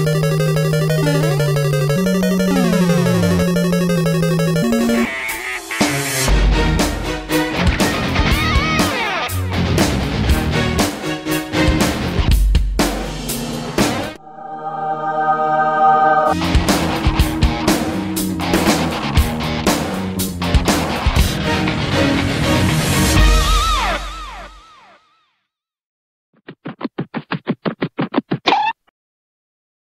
Música